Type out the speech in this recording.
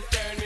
just turn